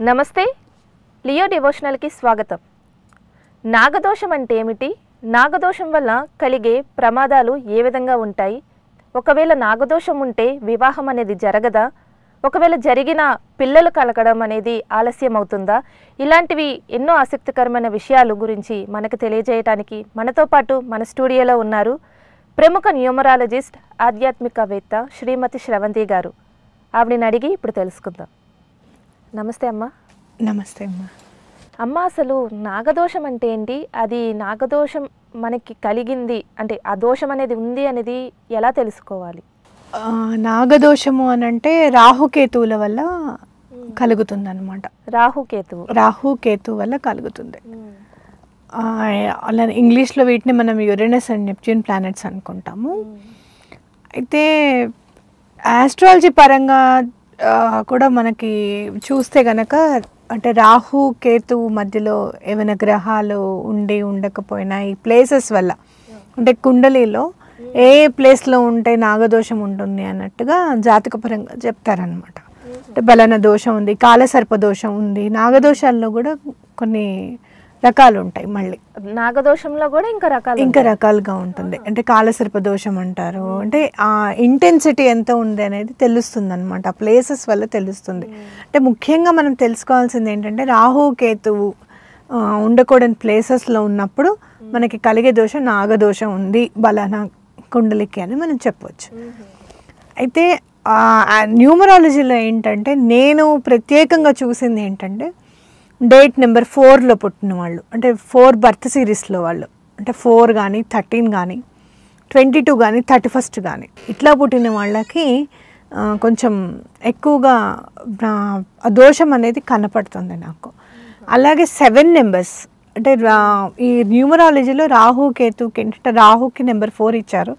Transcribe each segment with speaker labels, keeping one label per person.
Speaker 1: నమస్తే లియో డివోషనల్కి స్వాగతం. నాగదోషం అంటే ఏమిటి నాగదోషం వల్ల కలిగే ప్రమాదాలు ఏ విధంగా ఉంటాయి? ఒకవేళ నాగదోషం ఉంటే వివాహం అనేది జరగదా? ఒకవేళ జరిగిన పిల్లలు కలగడం అనేది ఆలస్యం అవుతుందా ఇలాంటివి ఎన్నో ఆసక్తికరమైన విషయాలు గురించి మనకు తెలియజేయటానికి మనతో పాటు మన స్టూడియోలో ఉన్నారు ప్రముఖ న్యూమరాలజిస్ట్ ఆధ్యాత్మికవేత్త శ్రీమతి శ్రవంతి గారు. ఆవిడని అడిగి ఇప్పుడు తెలుసుకుందాం. నమస్తే అమ్మా.
Speaker 2: నమస్తే అమ్మా.
Speaker 1: అమ్మ అసలు నాగదోషం అంటే ఏంటి? అది నాగదోషం మనకి కలిగింది అంటే ఆ దోషం అనేది ఉంది అనేది ఎలా తెలుసుకోవాలి?
Speaker 2: నాగదోషము అని అంటే రాహుకేతువుల వల్ల కలుగుతుంది అనమాట
Speaker 1: రాహుకేతువు.
Speaker 2: రాహుకేతు వల్ల కలుగుతుంది. అలా ఇంగ్లీష్లో వీటిని మనం యురేనస్ అండ్ నెప్ట్యూన్ ప్లానెట్స్ అనుకుంటాము. అయితే ఆస్ట్రాలజీ పరంగా కూడా మనకి చూస్తే గనక అంటే రాహు కేతు మధ్యలో ఏమైనా గ్రహాలు ఉండి ఉండకపోయినా ఈ ప్లేసెస్ వల్ల అంటే కుండలిలో ఏ ప్లేస్లో ఉంటే నాగదోషం ఉంటుంది అన్నట్టుగా జాతకపరంగా చెప్తారనమాట అంటే బలన దోషం ఉంది కాలసర్ప దోషం ఉంది నాగదోషాల్లో కూడా కొన్ని రకాలు ఉంటాయి మళ్ళీ.
Speaker 1: నాగదోషంలో కూడా ఇంకా రకాలు
Speaker 2: ఇంకా రకాలుగా ఉంటుంది. అంటే కాలసర్ప దోషం అంటారు అంటే ఆ ఇంటెన్సిటీ ఎంత ఉంది అనేది తెలుస్తుంది అనమాట ఆ ప్లేసెస్ వల్ల తెలుస్తుంది. అంటే ముఖ్యంగా మనం తెలుసుకోవాల్సింది ఏంటంటే రాహు కేతువు ఆ, ఉండకూడని ప్లేసెస్లో ఉన్నప్పుడు మనకి కలిగే దోషం నాగదోషం ఉంది. బలానా కుండలికి అని మనం చెప్పవచ్చు అయితే న్యూమరాలజీలో ఏంటంటే నేను ప్రత్యేకంగా చూసింది ఏంటంటే డేట్ నెంబర్ ఫోర్లో పుట్టిన వాళ్ళు అంటే ఫోర్ బర్త్ సిరీస్లో వాళ్ళు అంటే ఫోర్ కానీ థర్టీన్ కానీ ట్వంటీ టూ కానీ థర్టీ ఫస్ట్ కానీ. ఇట్లా పుట్టిన వాళ్ళకి కొంచెం ఎక్కువగా దోషం అనేది కనపడుతుంది నాకు. అలాగే సెవెన్ నెంబర్స్ అంటే రా- ఈ న్యూమరాలజీలో రాహు కేతుకి ఏంటంటే రాహుకి నెంబర్ ఫోర్ ఇచ్చారు.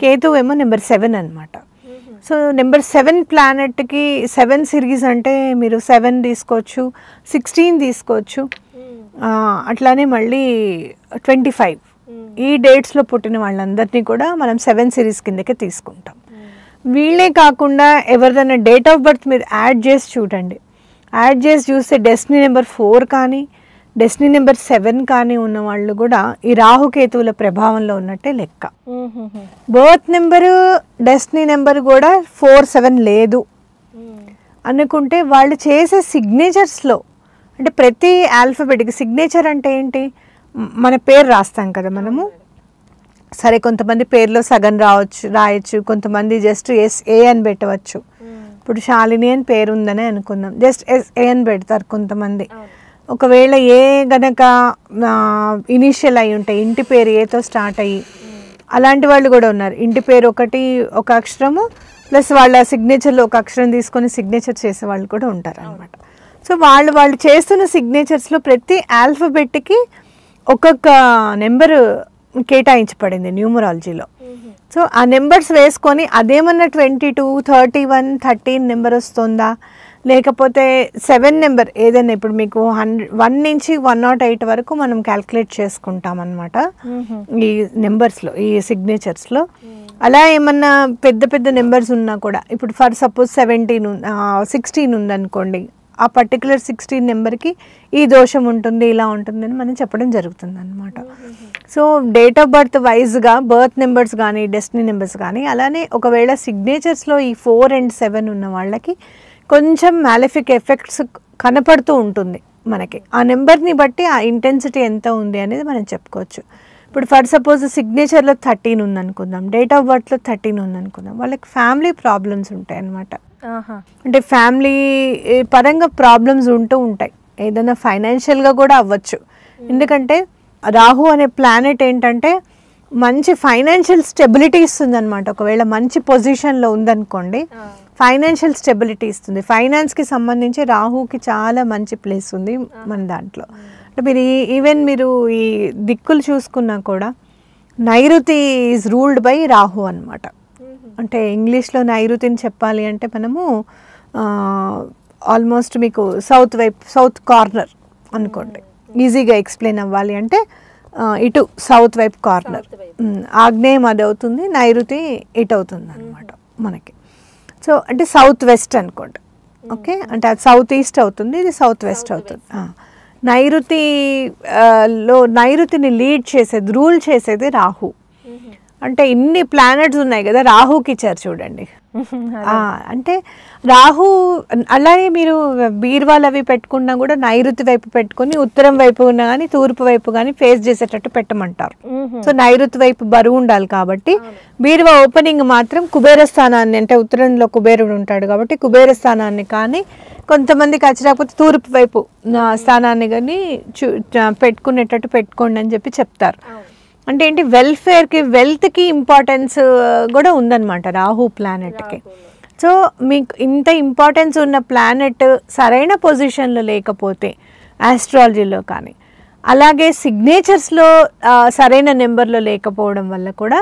Speaker 2: కేతు ఏమో నెంబర్ సెవెన్ అనమాట సో నెంబర్ సెవెన్ ప్లానెట్కి సెవెన్ సిరీస్ అంటే మీరు సెవెన్ తీసుకోవచ్చు సిక్స్టీన్ తీసుకోవచ్చు. ఆ, అట్లానే మళ్ళీ ట్వంటీ ఫైవ్. ఈ డేట్స్లో పుట్టిన వాళ్ళందరినీ కూడా మనం సెవెన్ సిరీస్ కిందకే తీసుకుంటాం. వీళ్ళే కాకుండా ఎవరిదైనా డేట్ ఆఫ్ బర్త్ మీరు యాడ్ చేసి చూడండి. యాడ్ చేసి చూస్తే డెస్టినీ నెంబర్ ఫోర్ కానీ డెస్టినీ నెంబర్ సెవెన్ కానీ ఉన్న వాళ్ళు కూడా ఈ రాహుకేతువుల ప్రభావంలో ఉన్నట్టే లెక్క. బర్త్ నెంబరు డెస్టినీ నెంబర్ కూడా ఫోర్ సెవెన్ లేదు. అనుకుంటే వాళ్ళు చేసే సిగ్నేచర్స్లో అంటే ప్రతి ఆల్ఫబెట్కి సిగ్నేచర్ అంటే ఏంటి? మన పేరు రాస్తాం కదా మనము. సరే కొంతమంది పేరులో సగం రావచ్చు రాయొచ్చు. కొంతమంది జస్ట్ ఎస్ ఏ అని పెట్టవచ్చు. ఇప్పుడు శాలిని అని పేరు ఉందని అనుకుందాం జస్ట్ ఎస్ ఏ అని పెడతారు కొంతమంది. ఒకవేళ ఏ గనక ఇనిషియల్ అయి ఉంటాయి ఇంటి పేరు ఏతో స్టార్ట్ అయ్యి అలాంటి వాళ్ళు కూడా ఉన్నారు. ఇంటి పేరు ఒకటి ఒక అక్షరము ప్లస్ వాళ్ళ సిగ్నేచర్లో ఒక అక్షరం తీసుకొని సిగ్నేచర్ చేసే వాళ్ళు కూడా ఉంటారు అనమాట సో వాళ్ళు వాళ్ళు చేస్తున్న సిగ్నేచర్స్లో ప్రతి ఆల్ఫబెట్కి ఒక్కొక్క నెంబరు కేటాయించబడింది న్యూమరాలజీలో సో ఆ నెంబర్స్ వేసుకొని అదేమన్నా twenty two thirty one thirteen number వస్తుందా? లేకపోతే సెవెన్ నెంబర్ ఏదైనా ఇప్పుడు మీకు హండ్రెడ్ వన్ నుంచి వన్ నాట్ ఎయిట్ వరకు మనం క్యాల్కులేట్ చేసుకుంటాం అనమాట ఈ నెంబర్స్లో ఈ సిగ్నేచర్స్లో అలా ఏమన్నా పెద్ద పెద్ద నెంబర్స్ ఉన్నా కూడా ఇప్పుడు ఫర్ సపోజ్ సెవెంటీన్ సిక్స్టీన్ ఉందనుకోండి ఆ పర్టికులర్ సిక్స్టీన్ నెంబర్కి ఈ దోషం ఉంటుంది ఇలా ఉంటుందని మనం చెప్పడం జరుగుతుంది అనమాట సో డేట్ ఆఫ్ బర్త్ వైజ్గా బర్త్ నెంబర్స్ కానీ డెస్టినీ నెంబర్స్ కానీ అలానే ఒకవేళ సిగ్నేచర్స్లో ఈ ఫోర్ అండ్ సెవెన్ ఉన్న వాళ్ళకి కొంచెం మ్యాలిఫిక్ ఎఫెక్ట్స్ కనపడుతూ ఉంటుంది మనకి. ఆ నెంబర్ని బట్టి ఆ ఇంటెన్సిటీ ఎంత ఉంది అనేది మనం చెప్పుకోవచ్చు. ఇప్పుడు ఫర్ సపోజ్ సిగ్నేచర్లో థర్టీన్ ఉందనుకుందాం డేట్ ఆఫ్ బర్త్లో థర్టీన్ ఉందనుకుందాం వాళ్ళకి ఫ్యామిలీ ప్రాబ్లమ్స్ ఉంటాయి అన్నమాట. అంటే ఫ్యామిలీ పరంగా ప్రాబ్లమ్స్ ఉంటూ ఉంటాయి. ఏదైనా ఫైనాన్షియల్గా కూడా అవ్వచ్చు. ఎందుకంటే రాహు అనే ప్లానెట్ ఏంటంటే మంచి ఫైనాన్షియల్ స్టెబిలిటీ ఇస్తుంది అనమాట ఒకవేళ మంచి పొజిషన్లో ఉందనుకోండి ఫైనాన్షియల్ స్టెబిలిటీ ఇస్తుంది. ఫైనాన్స్కి సంబంధించి రాహుకి చాలా మంచి ప్లేస్ ఉంది మన దాంట్లో. అంటే మీరు ఈవెన్ మీరు ఈ దిక్కులు చూసుకున్నా కూడా నైరుతి ఈజ్ రూల్డ్ బై రాహు అన్నమాట. అంటే ఇంగ్లీష్లో నైరుతిని చెప్పాలి అంటే మనము ఆల్మోస్ట్ మీకు సౌత్ వైపు సౌత్ కార్నర్ అనుకోండి. ఈజీగా ఎక్స్ప్లెయిన్ అవ్వాలి అంటే ఇటు సౌత్ వైపు కార్నర్ ఆగ్నేయం అది అవుతుంది నైరుతి ఇటు అవుతుంది అనమాట మనకి. సో అంటే సౌత్ వెస్ట్ అనుకోండి. ఓకే? అంటే అది సౌత్ ఈస్ట్ అవుతుంది ఇది సౌత్ వెస్ట్ అవుతుంది. నైరుతి లో నైరుతిని లీడ్ చేసేది రూల్ చేసేది రాహు. అంటే ఇన్ని ప్లానెట్స్ ఉన్నాయి కదా రాహుకి ఇచ్చారు చూడండి. అంటే రాహు అలాగే మీరు బీర్వాలు అవి పెట్టుకున్నా కూడా నైరుతి వైపు పెట్టుకొని ఉత్తరం వైపు ఉన్నా కానీ తూర్పు వైపు కానీ ఫేస్ చేసేటట్టు పెట్టమంటారు. సో నైరుతి వైపు బరువు ఉండాలి కాబట్టి బీరువా ఓపెనింగ్ మాత్రం కుబేర స్థానాన్ని అంటే ఉత్తరంలో కుబేరుడు ఉంటాడు కాబట్టి కుబేర స్థానాన్ని కానీ కొంతమందికి వచ్చి తూర్పు వైపు స్థానాన్ని కానీ చూ పెట్టుకునేటట్టు పెట్టుకోండి అని చెప్పి చెప్తారు. అంటే ఏంటి వెల్ఫేర్కి వెల్త్కి ఇంపార్టెన్స్ కూడా ఉందన్నమాట రాహు ప్లానెట్కి సో మీకు ఇంత ఇంపార్టెన్స్ ఉన్న ప్లానెట్ సరైన పొజిషన్లో లేకపోతే ఆస్ట్రాలజీలో కానీ అలాగే సిగ్నేచర్స్లో సరైన నెంబర్లో లేకపోవడం వల్ల కూడా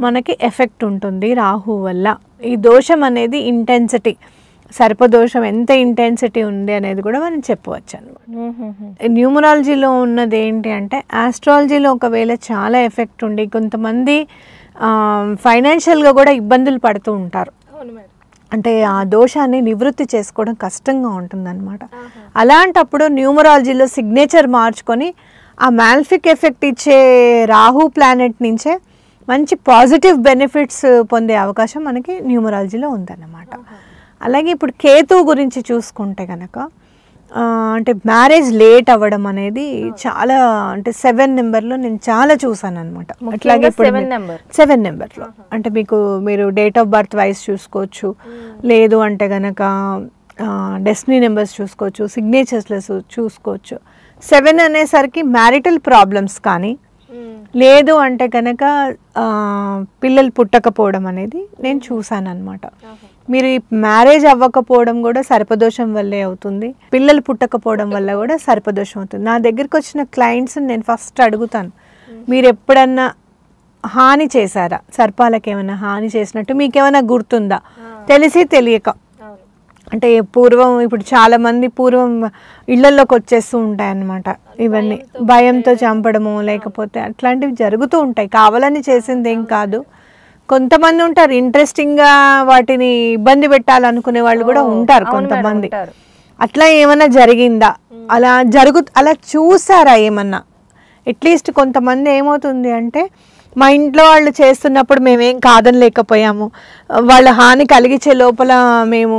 Speaker 2: మనకి ఎఫెక్ట్ ఉంటుంది రాహు వల్ల. ఈ దోషం అనేది ఇంటెన్సిటీ సర్పదోషం ఎంత ఇంటెన్సిటీ ఉంది అనేది కూడా మనం చెప్పవచ్చు అనమాట. న్యూమరాలజీలో ఉన్నది ఏంటి అంటే ఆస్ట్రాలజీలో ఒకవేళ చాలా ఎఫెక్ట్ ఉండి కొంతమంది ఫైనాన్షియల్గా కూడా ఇబ్బందులు పడుతూ ఉంటారు. అంటే ఆ దోషాన్ని నివృత్తి చేసుకోవడం కష్టంగా ఉంటుందన్నమాట. అలాంటప్పుడు న్యూమరాలజీలో సిగ్నేచర్ మార్చుకొని ఆ మాల్ఫిక్ ఎఫెక్ట్ ఇచ్చే రాహు ప్లానెట్ నుంచే మంచి పాజిటివ్ బెనిఫిట్స్ పొందే అవకాశం మనకి న్యూమరాలజీలో ఉందన్నమాట. అలాగే ఇప్పుడు కేతు గురించి చూసుకుంటే కనుక అంటే మ్యారేజ్ లేట్ అవ్వడం అనేది చాలా అంటే సెవెన్ నెంబర్లో నేను చాలా చూసాను అనమాట
Speaker 1: number.
Speaker 2: సెవెన్ నెంబర్లో. అంటే మీకు మీరు డేట్ ఆఫ్ బర్త్ వైజ్ చూసుకోవచ్చు లేదు అంటే కనుక డెస్టినీ నెంబర్స్ చూసుకోవచ్చు సిగ్నేచర్స్లో చూసుకోవచ్చు. సెవెన్ అనేసరికి మ్యారిటల్ ప్రాబ్లమ్స్ కానీ లేదు అంటే కనుక పిల్లలు పుట్టకపోవడం అనేది నేను చూసాను అనమాట మీరు ఈ మ్యారేజ్ అవ్వకపోవడం కూడా సర్పదోషం వల్లే అవుతుంది. పిల్లలు పుట్టకపోవడం వల్ల కూడా సర్పదోషం అవుతుంది. నా దగ్గరికి వచ్చిన క్లయింట్స్ నేను ఫస్ట్ అడుగుతాను. మీరు ఎప్పుడన్నా హాని చేశారా? సర్పాలకు ఏమైనా హాని చేసినట్టు? మీకేమైనా గుర్తుందా? తెలిసి తెలియక. అంటే పూర్వం ఇప్పుడు చాలా మంది పూర్వం ఇళ్ళలోకి వచ్చేస్తూ ఉంటాయి అన్నమాట ఇవన్నీ భయంతో చంపడము లేకపోతే అట్లాంటివి జరుగుతూ ఉంటాయి. కావాలని చేసింది ఏం కాదు. కొంతమంది ఉంటారు ఇంట్రెస్టింగ్గా వాటిని ఇబ్బంది పెట్టాలనుకునే వాళ్ళు కూడా ఉంటారు కొంతమంది. అట్లా ఏమన్నా జరిగిందా? అలా జరుగు అలా చూసారా ఏమన్నా? అట్లీస్ట్ కొంతమంది ఏమవుతుంది అంటే మా ఇంట్లో వాళ్ళు చేస్తున్నప్పుడు మేమేం కాదనలేకపోయాము. వాళ్ళ హాని కలిగించే లోపల మేము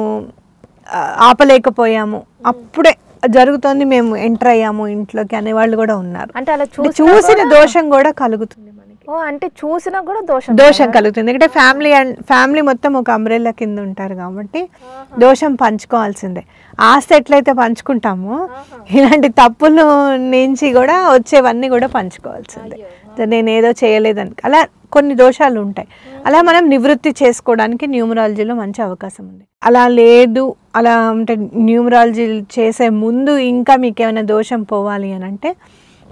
Speaker 2: ఆపలేకపోయాము. అప్పుడే జరుగుతోంది మేము ఎంటర్ అయ్యాము ఇంట్లోకి అనే వాళ్ళు కూడా ఉన్నారు.
Speaker 1: అంటే అలా చూసినా
Speaker 2: దోషం కూడా కలుగుతుంది మనకి.
Speaker 1: ఓ అంటే చూసినా కూడా దోషం
Speaker 2: దోషం కలుగుతుంది. ఎందుకంటే ఫ్యామిలీ అండ్ ఫ్యామిలీ మొత్తం ఒక అంబ్రెల్లా కింద ఉంటారు కాబట్టి దోషం పంచుకోవాల్సిందే. ఆస్తి ఎట్లయితే పంచుకుంటామో ఇలాంటి తప్పులు నుంచి కూడా వచ్చేవన్నీ కూడా పంచుకోవాల్సిందే. నేను ఏదో చేయలేదని. అలా కొన్ని దోషాలు ఉంటాయి. అలా మనం నివృత్తి చేసుకోవడానికి న్యూమరాలజీలో మంచి అవకాశం ఉంది. అలా లేదు అలా అంటే న్యూమరాలజీ చేసే ముందు ఇంకా మీకు ఏమైనా దోషం పోవాలి అని అంటే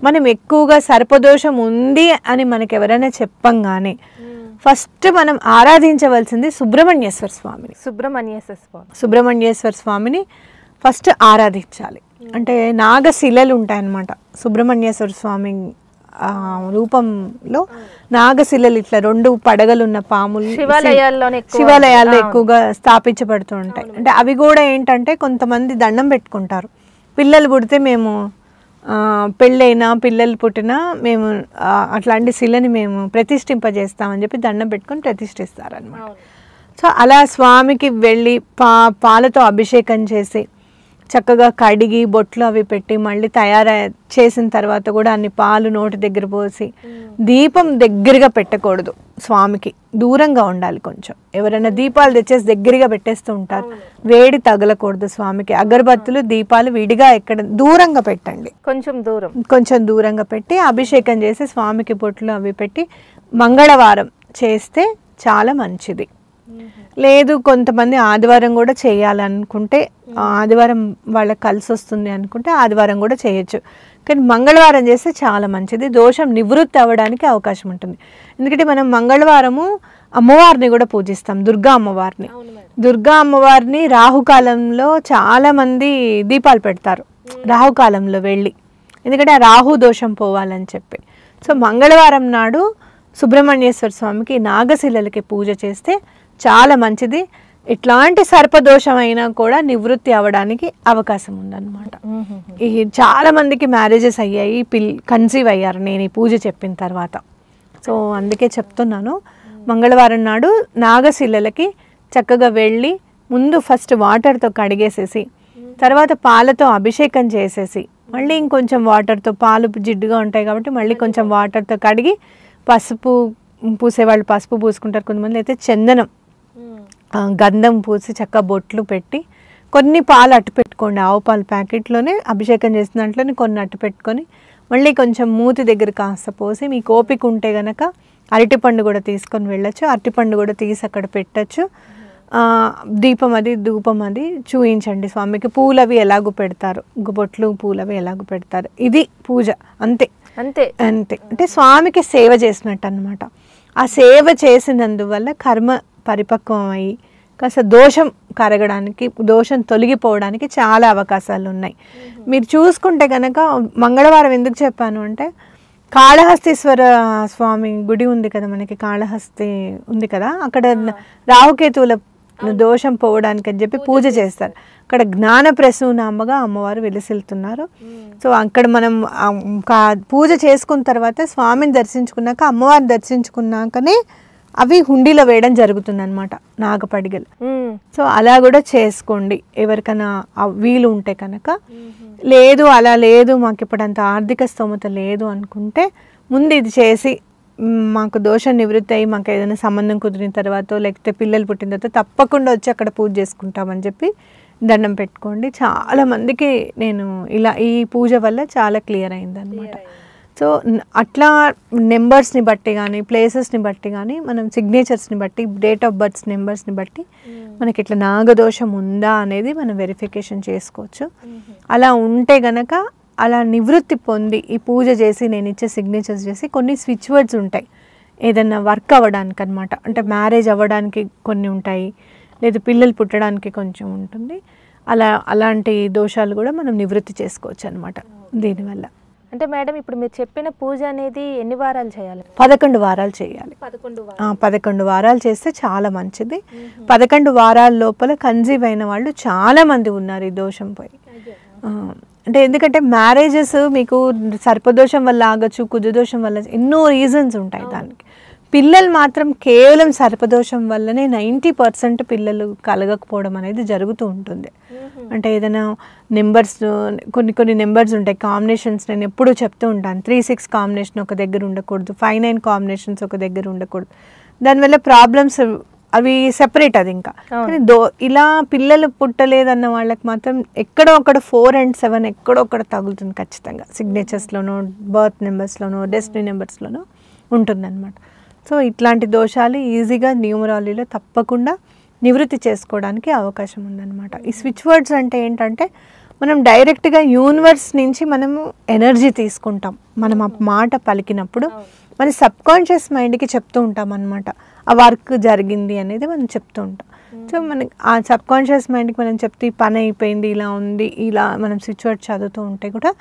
Speaker 2: మనం ఎక్కువగా సర్పదోషం ఉంది అని మనకి ఎవరైనా చెప్పంగానే ఫస్ట్ మనం ఆరాధించవలసింది సుబ్రహ్మణ్యేశ్వర స్వామిని.
Speaker 1: సుబ్రహ్మణ్యేశ్వర స్వామి.
Speaker 2: సుబ్రహ్మణ్యేశ్వర స్వామిని ఫస్ట్ ఆరాధించాలి. అంటే నాగశిలలు ఉంటాయన్నమాట. సుబ్రహ్మణ్యేశ్వర స్వామి రూపంలో నాగశిలలు ఇట్లా రెండు పడగలు ఉన్న పాములు
Speaker 1: శివాలయాల్లోనే
Speaker 2: శివాలయాల్లో
Speaker 1: అవును.
Speaker 2: ఎక్కువగా స్థాపించబడుతూ ఉంటాయి. అంటే అవి కూడా ఏంటంటే కొంతమంది దండం పెట్టుకుంటారు. పిల్లలు పుడితే మేము పెళ్ళైనా పిల్లలు పుట్టినా మేము అట్లాంటి శిలని మేము ప్రతిష్ఠింపజేస్తామని చెప్పి దండం పెట్టుకొని ప్రతిష్ఠిస్తారనమాట సో అలా స్వామికి వెళ్ళి పా పాలతో అభిషేకం చేసి చక్కగా కడిగి బొట్లు అవి పెట్టి మళ్ళీ తయారై చేసిన తర్వాత కూడా అన్ని పాలు నోటి దగ్గర పోసి దీపం దగ్గరగా పెట్టకూడదు స్వామికి. దూరంగా ఉండాలి కొంచెం. ఎవరైనా దీపాలు తెచ్చేసి దగ్గరగా పెట్టేస్తూ ఉంటారు. వేడి తగలకూడదు స్వామికి. అగరబత్తులు దీపాలు విడిగా ఎక్కడ దూరంగా పెట్టండి.
Speaker 1: కొంచెం దూరం.
Speaker 2: కొంచెం దూరంగా పెట్టి అభిషేకం చేసి స్వామికి బొట్లు అవి పెట్టి మంగళవారం చేస్తే చాలా మంచిది. లేదు కొంతమంది ఆదివారం కూడా చేయాలనుకుంటే ఆదివారం వాళ్ళకి కలిసి వస్తుంది అనుకుంటే ఆదివారం కూడా చేయొచ్చు. కానీ మంగళవారం చేస్తే చాలా మంచిది. దోషం నివృత్తి అవ్వడానికి అవకాశం ఉంటుంది. ఎందుకంటే మనం మంగళవారము అమ్మవారిని కూడా పూజిస్తాం దుర్గా అమ్మవారిని. దుర్గా అమ్మవారిని రాహుకాలంలో చాలా మంది దీపాలు పెడతారు. రాహుకాలంలో వెళ్ళి. ఎందుకంటే ఆ రాహు దోషం పోవాలని చెప్పి. సో మంగళవారం నాడు సుబ్రహ్మణ్యేశ్వర స్వామికి నాగశిలలకి పూజ చేస్తే చాలా మంచిది. ఇట్లాంటి సర్పదోషం అయినా కూడా నివృత్తి అవ్వడానికి అవకాశం ఉందన్నమాట. ఈ చాలా మందికి మ్యారేజెస్ అయ్యాయి పిల్ కన్సీవ్ అయ్యారు. నేను ఈ పూజ చెప్పిన తర్వాత. సో అందుకే చెప్తున్నాను. మంగళవారం నాడు నాగశిలలకి చక్కగా వెళ్ళి ముందు ఫస్ట్ వాటర్తో కడిగేసేసి తర్వాత పాలతో అభిషేకం చేసేసి మళ్ళీ ఇంకొంచెం వాటర్తో పాలు జిడ్డుగా ఉంటాయి కాబట్టి మళ్ళీ కొంచెం వాటర్తో కడిగి పసుపు పూసేవాళ్ళు పసుపు పూసుకుంటారు. కొంతమంది అయితే చందనం గంధం పూసి చక్క బొట్లు పెట్టి కొన్ని పాలు అట్టు పెట్టుకోండి. ఆవు పాలు ప్యాకెట్లోనే అభిషేకం చేసిన దాంట్లోనే కొన్ని అట్టు పెట్టుకొని మళ్ళీ కొంచెం మూతి దగ్గర కాస్త పోసి మీకు ఓపిక ఉంటే గనక అరటిపండు కూడా తీసుకొని వెళ్ళొచ్చు. అరటిపండు కూడా తీసి అక్కడ పెట్టచ్చు. దీపం అది ధూపం అది చూయించండి స్వామికి. పూలు అవి ఎలాగో పెడతారు? బొట్లు పూలు అవి ఎలాగో పెడతారు? ఇది పూజ. అంతే.
Speaker 1: అంతే.
Speaker 2: అంతే. అంటే స్వామికి సేవ చేసినట్టు అనమాట ఆ సేవ చేసినందువల్ల కర్మ పరిపక్వం అయ్యి కాస్త దోషం కరగడానికి దోషం తొలగిపోవడానికి చాలా అవకాశాలు ఉన్నాయి మీరు చూసుకుంటే కనుక మంగళవారం ఎందుకు చెప్పాను అంటే కాళహస్తీశ్వర స్వామి గుడి ఉంది కదా మనకి కాళహస్తి ఉంది కదా అక్కడ రాహుకేతువుల దోషం పోవడానికి అని చెప్పి పూజ చేస్తారు. అక్కడ జ్ఞాన ప్రసూనాంబగా అమ్మవారు వెలిసిల్తున్నారు. సో అక్కడ మనం పూజ చేసుకున్న తర్వాత స్వామిని దర్శించుకున్నాక అమ్మవారిని దర్శించుకున్నాకనే అవి హుండీలో వేయడం జరుగుతుంది అనమాట నాగపడిగలు. సో అలా కూడా చేసుకోండి ఎవరికైనా వీలు ఉంటే కనుక. లేదు అలా లేదు మాకు ఇప్పుడు అంత ఆర్థిక స్తోమత లేదు అనుకుంటే ముందు ఇది చేసి మాకు దోషం నివృత్తి అయ్యి మాకు ఏదైనా సంబంధం కుదిరిన తర్వాత లేకపోతే పిల్లలు పుట్టిన తర్వాత తప్పకుండా వచ్చి అక్కడ పూజ చేసుకుంటామని చెప్పి దండం పెట్టుకోండి. చాలా మందికి నేను ఇలా ఈ పూజ వల్ల చాలా క్లియర్ అయిందనమాట సో అట్లా నెంబర్స్ని బట్టి కానీ ప్లేసెస్ని బట్టి కానీ మనం సిగ్నేచర్స్ని బట్టి డేట్ ఆఫ్ బర్త్స్ నెంబర్స్ని బట్టి మనకి ఇట్లా నాగదోషం ఉందా అనేది మనం వెరిఫికేషన్ చేసుకోవచ్చు. అలా ఉంటే గనక అలా నివృత్తి పొంది ఈ పూజ చేసి నేను ఇచ్చే సిగ్నేచర్స్ చేసి కొన్ని స్విచ్ వర్డ్స్ ఉంటాయి. ఏదన్నా వర్క్ అవ్వడానికి అనమాట అంటే మ్యారేజ్ అవ్వడానికి కొన్ని ఉంటాయి. లేదు పిల్లలు పుట్టడానికి కొంచెం ఉంటుంది. అలా అలాంటి దోషాలు కూడా మనం నివృత్తి చేసుకోవచ్చు అనమాట దీనివల్ల.
Speaker 1: అంటే మేడం ఇప్పుడు మీరు చెప్పిన పూజ అనేది ఎన్ని వారాలు చేయాలి?
Speaker 2: పదకొండు వారాలు చేయాలి.
Speaker 1: పదకొండు
Speaker 2: వారాలు. చేస్తే చాలా మంచిది. పదకొండు వారాల లోపల కన్సీవ్ అయిన వాళ్ళు చాలా మంది ఉన్నారు ఈ దోషం పోయి ఆ, అంటే ఎందుకంటే మ్యారేజెస్ మీకు సర్పదోషం వల్ల ఆగచ్చు కుజదోషం వల్ల ఎన్నో రీజన్స్ ఉంటాయి దానికి. పిల్లలు మాత్రం కేవలం సర్పదోషం వల్లనే నైంటీ పర్సెంట్ పిల్లలు కలగకపోవడం అనేది జరుగుతూ ఉంటుంది. అంటే ఏదైనా నెంబర్స్ కొన్ని కొన్ని నెంబర్స్ ఉంటాయి. కాంబినేషన్స్ నేను ఎప్పుడూ చెప్తూ ఉంటాను. త్రీ సిక్స్ కాంబినేషన్ ఒక దగ్గర ఉండకూడదు. ఫైవ్ నైన్ కాంబినేషన్స్ ఒక దగ్గర ఉండకూడదు. దానివల్ల ప్రాబ్లమ్స్ అవి సెపరేట్ అది ఇంకా. కానీ దో ఇలా పిల్లలు పుట్టలేదన్న వాళ్ళకి మాత్రం ఎక్కడో అక్కడ ఫోర్ అండ్ సెవెన్ ఎక్కడో అక్కడ తగులుతుంది ఖచ్చితంగా. సిగ్నేచర్స్లోనో బర్త్ నెంబర్స్లోనో డెస్టినీ నెంబర్స్లోనో ఉంటుందన్నమాట. సో ఇట్లాంటి దోషాలు ఈజీగా న్యూమరాలజీలో తప్పకుండా నివృత్తి చేసుకోవడానికి అవకాశం ఉందన్నమాట. ఈ స్విచ్ వర్డ్స్ అంటే ఏంటంటే మనం డైరెక్ట్గా యూనివర్స్ నుంచి మనము ఎనర్జీ తీసుకుంటాం. మనం ఆ మాట పలికినప్పుడు మన సబ్ కాన్షియస్ మైండ్కి చెప్తూ ఉంటాం అనమాట ఆ వర్క్ జరిగింది అనేది మనం చెప్తూ ఉంటాం. సో మనకి ఆ సబ్ కాన్షియస్ మైండ్కి మనం చెప్తే ఈ పని అయిపోయింది ఇలా ఉంది ఇలా మనం స్విచ్ వర్డ్ చదువుతూ ఉంటే కూడా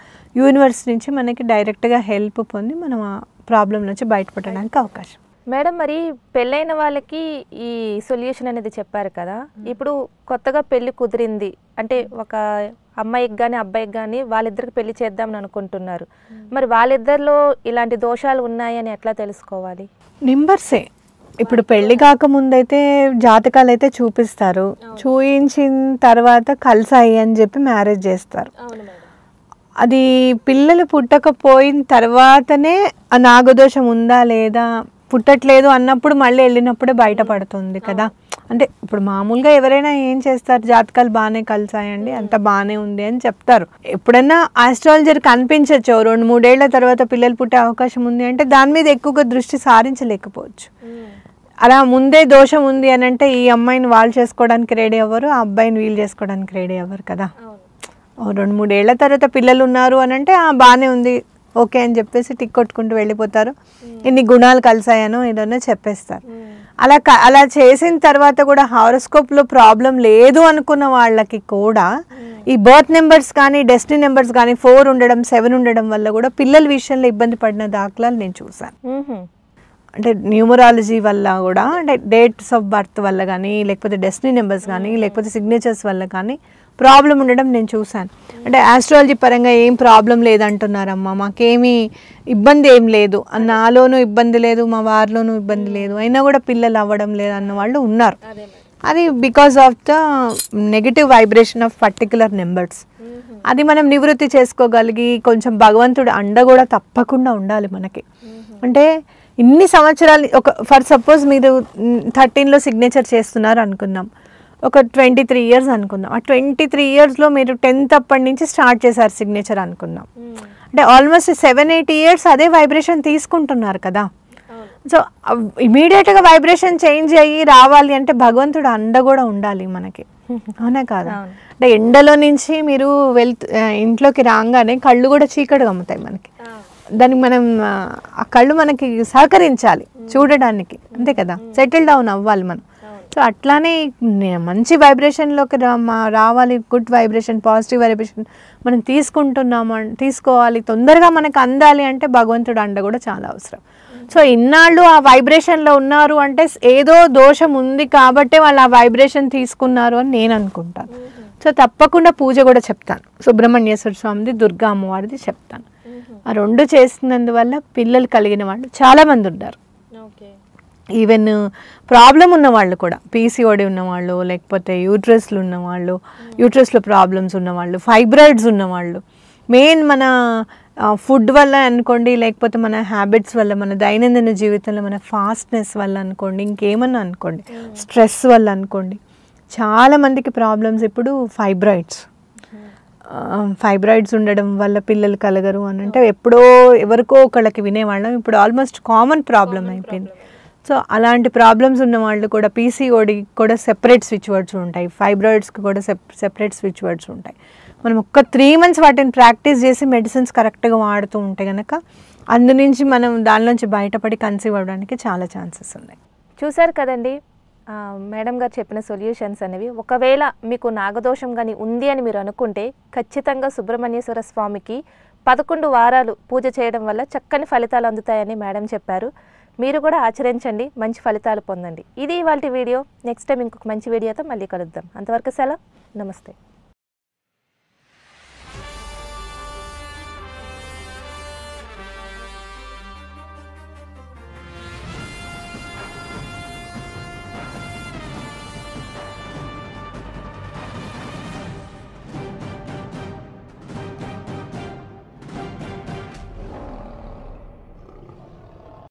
Speaker 2: యూనివర్స్ నుంచి మనకి డైరెక్ట్గా హెల్ప్ పొంది మనం ఆ ప్రాబ్లం నుంచి బయటపడడానికి అవకాశం.
Speaker 1: మేడం మరి పెళ్ళైన వాళ్ళకి ఈ సొల్యూషన్ అనేది చెప్పారు కదా. ఇప్పుడు కొత్తగా పెళ్ళి కుదిరింది. అంటే ఒక అమ్మాయికి కానీ అబ్బాయికి కానీ వాళ్ళిద్దరికి పెళ్ళి చేద్దామని అనుకుంటున్నారు. మరి వాళ్ళిద్దరిలో ఇలాంటి దోషాలు ఉన్నాయని ఎట్లా తెలుసుకోవాలి?
Speaker 2: నెంబర్సే ఇప్పుడు పెళ్ళి కాకముందైతే జాతకాలు అయితే చూపిస్తారు చూయించిన తర్వాత కలిసాయి అని చెప్పి మ్యారేజ్ చేస్తారు. అది పిల్లలు పుట్టకపోయిన తర్వాతనే ఆ నాగదోషం ఉందా లేదా పుట్టట్లేదు అన్నప్పుడు మళ్ళీ వెళ్ళినప్పుడే బయటపడుతుంది కదా. అంటే ఇప్పుడు మామూలుగా ఎవరైనా ఏం చేస్తారు? జాతకాలు బాగానే కలిసాయండి అంత బాగానే ఉంది అని చెప్తారు. ఎప్పుడైనా ఆస్ట్రాలజర్ కనిపించచ్చు. రెండు మూడేళ్ళ తర్వాత పిల్లలు పుట్టే అవకాశం ఉంది అంటే దాని మీద ఎక్కువగా దృష్టి సారించలేకపోవచ్చు. అలా ముందే దోషం ఉంది అని అంటే ఈ అమ్మాయిని వాళ్ళు చేసుకోవడానికి రెడీ అవ్వరు ఆ అబ్బాయిని వీళ్ళు చేసుకోవడానికి రెడీ అవ్వరు కదా. ఓ రెండు మూడేళ్ళ తర్వాత పిల్లలు ఉన్నారు అని అంటే బాగానే ఉంది. ఓకే అని చెప్పేసి టిక్ కొట్టుకుంటూ వెళ్ళిపోతారు. ఇన్ని గుణాలు కలిసాయనో ఏదైనా చెప్పేస్తారు. అలా అలా చేసిన తర్వాత కూడా హారోస్కోప్లో ప్రాబ్లం లేదు అనుకున్న వాళ్ళకి కూడా ఈ బర్త్ నెంబర్స్ కానీ డెస్టినీ నెంబర్స్ కానీ ఫోర్ ఉండడం సెవెన్ ఉండడం వల్ల కూడా పిల్లల విషయంలో ఇబ్బంది పడిన దాఖలాలు నేను చూసాను. అంటే న్యూమరాలజీ వల్ల కూడా అంటే డేట్స్ ఆఫ్ బర్త్ వల్ల కానీ లేకపోతే డెస్టినీ నెంబర్స్ కానీ లేకపోతే సిగ్నేచర్స్ వల్ల కానీ ప్రాబ్లం ఉండడం నేను చూశాను. అంటే ఆస్ట్రాలజీ పరంగా ఏం ప్రాబ్లం లేదంటున్నారమ్మా. మాకేమీ ఇబ్బంది ఏం లేదు. నాలోనూ ఇబ్బంది లేదు మా వారిలోనూ ఇబ్బంది లేదు. అయినా కూడా పిల్లలు అవ్వడం లేదు అన్న వాళ్ళు ఉన్నారు. అది because of the negative vibration of particular numbers అది మనం నివృత్తి చేసుకోగలిగి కొంచెం భగవంతుడు అండ కూడా తప్పకుండా ఉండాలి మనకి. అంటే ఇన్ని సంవత్సరాలు ఒక ఫర్ సపోజ్ మీరు థర్టీన్లో సిగ్నేచర్ చేస్తున్నారు అనుకుందాం. ఒక ట్వంటీ త్రీ ఇయర్స్ అనుకుందాం. ఆ ట్వంటీ త్రీ ఇయర్స్లో మీరు టెన్త్ అప్పటి నుంచి స్టార్ట్ చేశారు సిగ్నేచర్ అనుకుందాం. అంటే ఆల్మోస్ట్ సెవెన్ ఎయిట్ ఇయర్స్ అదే వైబ్రేషన్ తీసుకుంటున్నారు కదా. సో ఇమీడియట్గా వైబ్రేషన్ చేంజ్ అయ్యి రావాలి అంటే భగవంతుడు అండ కూడా ఉండాలి మనకి. అవునా కాదా. అంటే ఎండలో నుంచి మీరు వెళ్తూ ఇంట్లోకి రాగానే కళ్ళు కూడా చీకటి గమ్ముతాయి మనకి. దానికి మనం ఆ, ఆ కళ్ళు మనకి సహకరించాలి చూడడానికి. అంతే కదా? సెటిల్ డౌన్ అవ్వాలి మనం. సో అట్లానే మంచి వైబ్రేషన్లోకి రావాలి గుడ్ వైబ్రేషన్ పాజిటివ్ వైబ్రేషన్ మనం తీసుకుంటున్నాము తీసుకోవాలి తొందరగా మనకు అందాలి అంటే భగవంతుడు అండ కూడా చాలా అవసరం. సో ఇన్నాళ్ళు ఆ వైబ్రేషన్లో ఉన్నారు అంటే ఏదో దోషం ఉంది కాబట్టే వాళ్ళు ఆ వైబ్రేషన్ తీసుకున్నారు అని నేను అనుకుంటాను. సో తప్పకుండా పూజ కూడా చెప్తాను. సుబ్రహ్మణ్యేశ్వర స్వామిది దుర్గా అమ్మవారిది చెప్తాను. ఆ రెండు చేసినందువల్ల పిల్లలు కలిగిన వాళ్ళు చాలామంది ఉన్నారు ఈవెన్ ప్రాబ్లం ఉన్న వాళ్ళు కూడా పీసీఓడి ఉన్నవాళ్ళు లేకపోతే యూట్రస్లు ఉన్నవాళ్ళు యూట్రస్లో ప్రాబ్లమ్స్ ఉన్నవాళ్ళు ఫైబ్రాయిడ్స్ ఉన్నవాళ్ళు మెయిన్ మన ఫుడ్ వల్ల అనుకోండి లేకపోతే మన హ్యాబిట్స్ వల్ల మన దైనందిన జీవితంలో మన ఫాస్ట్నెస్ వల్ల అనుకోండి ఇంకేమన్నా అనుకోండి స్ట్రెస్ వల్ల అనుకోండి చాలా మందికి ప్రాబ్లమ్స్ ఇప్పుడు ఫైబ్రాయిడ్స్. ఫైబ్రాయిడ్స్ ఉండడం వల్ల పిల్లలు కలగరు అని అంటే ఎప్పుడో ఎవరికో ఒకళ్ళకి వినేవాళ్ళం ఇప్పుడు ఆల్మోస్ట్ కామన్ ప్రాబ్లం అయిపోయింది. సో అలాంటి ప్రాబ్లమ్స్ ఉన్న వాళ్ళు కూడా పీసీఓడి కూడా సెపరేట్ స్విచ్ వర్డ్స్ ఉంటాయి. ఫైబ్రాయిడ్స్కి కూడా సెపరేట్ స్విచ్ వర్డ్స్ ఉంటాయి. మనం ఒక్క త్రీ మంత్స్ వాటిని ప్రాక్టీస్ చేసి మెడిసిన్స్ కరెక్ట్గా వాడుతూ ఉంటే కనుక అందు నుంచి మనం దానిలోంచి బయటపడి కన్సీవ్ అవ్వడానికి చాలా ఛాన్సెస్ ఉన్నాయి.
Speaker 1: చూశారు కదండి? మేడం గారు చెప్పిన సొల్యూషన్స్ అనేవి. ఒకవేళ మీకు నాగదోషం కానీ ఉంది అని మీరు అనుకుంటే ఖచ్చితంగా సుబ్రహ్మణ్యేశ్వర స్వామికి పదకొండు వారాలు పూజ చేయడం వల్ల చక్కని ఫలితాలు అందుతాయని మేడం చెప్పారు. మీరు కూడా ఆచరించండి మంచి ఫలితాలు పొందండి. ఇది ఇవాళ వీడియో. నెక్స్ట్ టైం ఇంకొక మంచి వీడియోతో మళ్ళీ కలుద్దాం. అంతవరకు సెలవు. నమస్తే.